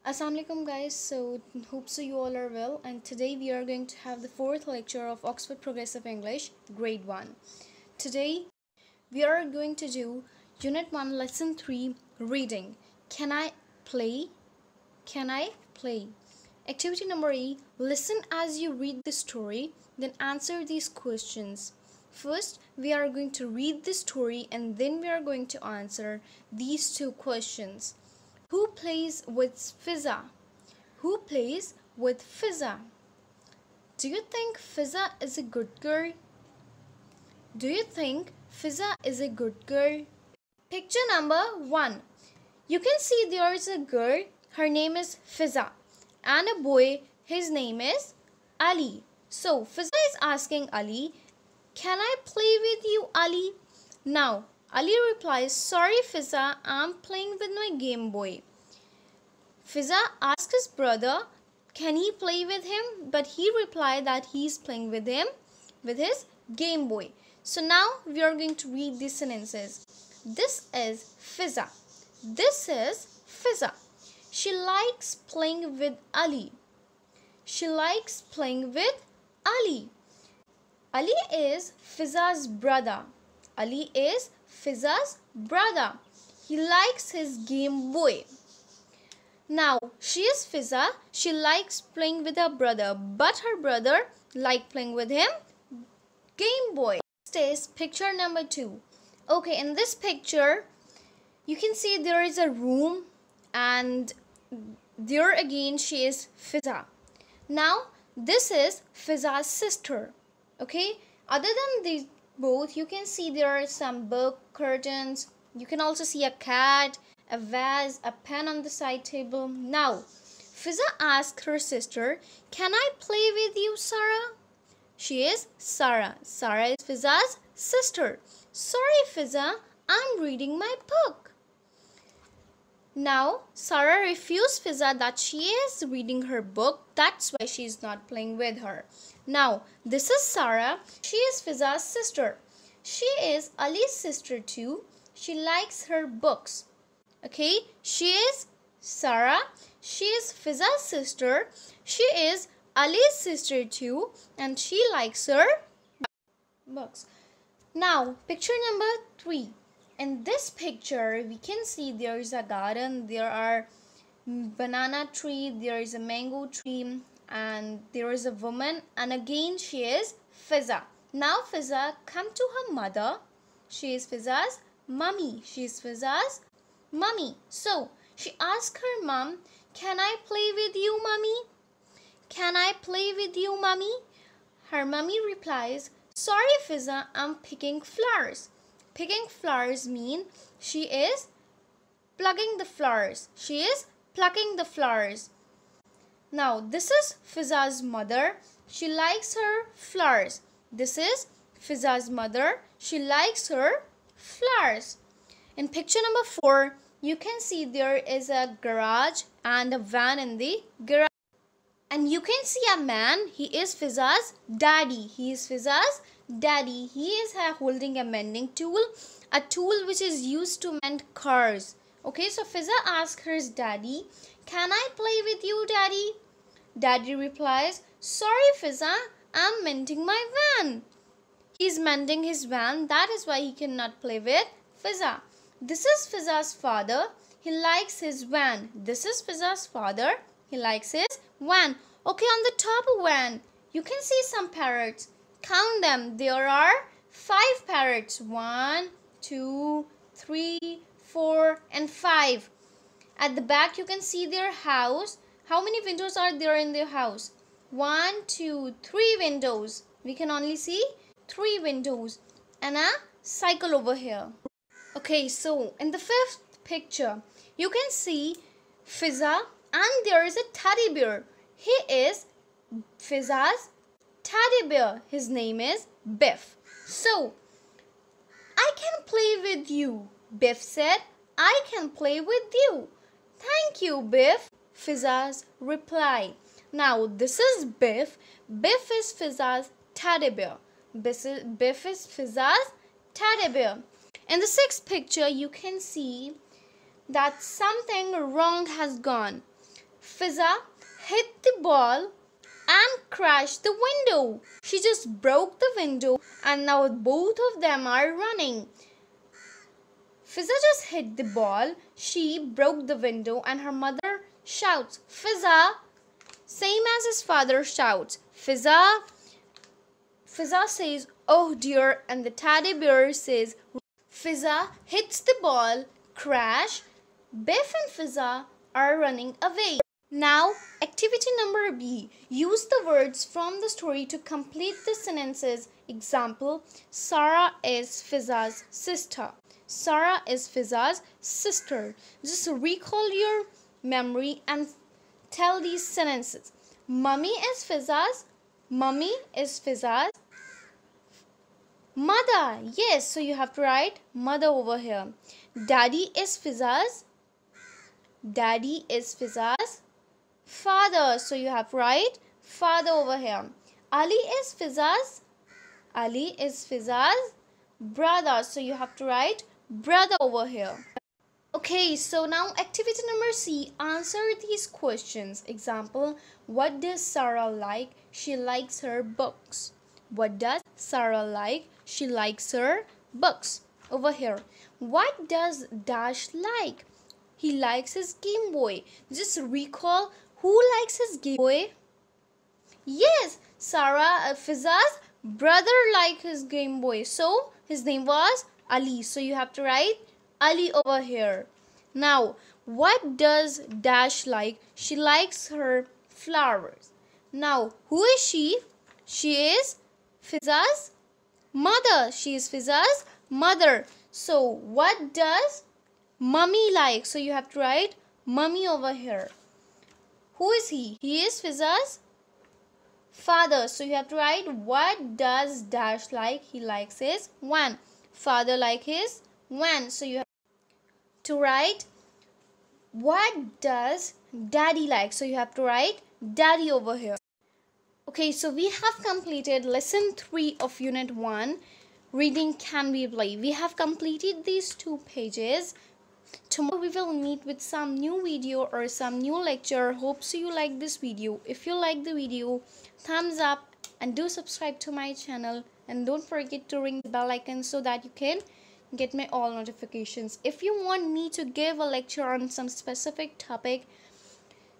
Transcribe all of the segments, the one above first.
Assalamualaikum guys. So hope so you all are well. And today we are going to have the fourth lecture of Oxford Progressive English grade 1 today we are going to do unit 1 lesson 3 reading. Can I play? Can I play? Activity number E listen as you read the story then answer these questions. First, we are going to read the story and then we are going to answer these two questions. Who plays with Fizza? Who plays with Fizza? Do you think Fizza is a good girl? Do you think Fizza is a good girl? Picture number one. You can see there is a girl, her name is Fizza, and a boy, his name is Ali. So Fizza is asking Ali, Can I play with you, Ali? Now, Ali replies, Sorry, Fizza, I'm playing with my Game Boy. Fiza asks his brother, Can he play with him? But he replied that he's playing with him with his Game Boy. So now we are going to read these sentences. This is Fiza. This is Fiza. She likes playing with Ali. She likes playing with Ali. Ali is Fiza's brother. Ali is Fiza's brother. He likes his Game Boy. Now, she is Fiza. She likes playing with her brother, but her brother like playing with him Game Boy. Next is picture number two. Okay, in this picture, you can see there is a room and there again she is Fiza. Now, this is Fiza's sister okay other than these both you can see there are some book curtains you can also see a cat a vase a pen on the side table now Fiza asked her sister can I play with you Sarah she is Sarah Sarah is Fiza's sister sorry Fiza I'm reading my book now, Sarah refused Fiza that she is reading her book. That's why she is not playing with her. Now, this is Sarah. She is Fiza's sister. She is Ali's sister too. She likes her books. Okay, she is Sarah. She is Fiza's sister. She is Ali's sister too. And she likes her books. Now, picture number three in this picture we can see there is a garden there are banana tree there is a mango tree and there is a woman and again she is Fiza now Fiza come to her mother she is Fiza's mummy she is Fiza's mummy so she asked her mom can I play with you mummy can I play with you mummy her mummy replies sorry Fiza I'm picking flowers Picking flowers mean she is plucking the flowers. She is plucking the flowers. Now this is Fiza's mother. She likes her flowers. This is Fiza's mother. She likes her flowers. In picture number 4, you can see there is a garage and a van in the garage. And you can see a man. He is Fiza's daddy. He is Fiza's Daddy, he is uh, holding a mending tool, a tool which is used to mend cars. Okay, so Fiza asks her daddy, Can I play with you, daddy? Daddy replies, Sorry, Fiza, I'm mending my van. He's mending his van, that is why he cannot play with Fiza. This is Fiza's father. He likes his van. This is Fiza's father. He likes his van. Okay, on the top of van, you can see some parrots. Count them. There are five parrots. One, two, three, four, and five. At the back, you can see their house. How many windows are there in their house? One, two, three windows. We can only see three windows and a cycle over here. Okay, so in the fifth picture, you can see Fiza and there is a teddy bear. He is Fiza's teddy bear. His name is Biff. So, I can play with you, Biff said. I can play with you. Thank you, Biff, Fiza's reply. Now, this is Biff. Biff is Fiza's teddy bear. Biff is Fiza's teddy bear. In the sixth picture, you can see that something wrong has gone. Fiza hit the ball and crashed the window. She just broke the window and now both of them are running. Fiza just hit the ball. She broke the window and her mother shouts, Fiza. Same as his father shouts, Fiza. Fiza says, oh dear. And the teddy bear says, Fiza hits the ball, crash. Biff and Fiza are running away. Now, activity number B. Use the words from the story to complete the sentences. Example, Sarah is Fiza's sister. Sarah is Fiza's sister. Just recall your memory and tell these sentences. Mummy is Fiza's. Mummy is Fiza's. Mother. Yes, so you have to write mother over here. Daddy is Fiza's. Daddy is Fiza's father. So you have right father over here. Ali is Fiza's. Ali is Fiza's brother. So you have to write brother over here. Okay, so now activity number C, answer these questions. Example, what does Sarah like? She likes her books. What does Sarah like? She likes her books. Over here, what does Dash like? He likes his Game Boy. Just recall who likes his Game Boy? Yes, Sarah Fiza's brother liked his Game Boy. So his name was Ali. So you have to write Ali over here. Now, what does Dash like? She likes her flowers. Now, who is she? She is Fiza's mother. She is Fiza's mother. So, what does mummy like? So, you have to write mummy over here. Who is he? He is Fiza's father. So you have to write what does Dash like? He likes his one. Father like his one. So you have to write what does daddy like? So you have to write daddy over here. Okay, so we have completed lesson 3 of unit 1 reading can be Play? We have completed these two pages. Tomorrow we will meet with some new video or some new lecture. Hope so you like this video. If you like the video thumbs up and do subscribe to my channel. And don't forget to ring the bell icon so that you can get my all notifications. If you want me to give a lecture on some specific topic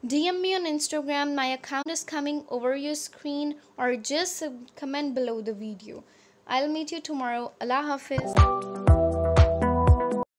DM me on Instagram. My account is coming over your screen or just comment below the video. I'll meet you tomorrow. Allah Hafiz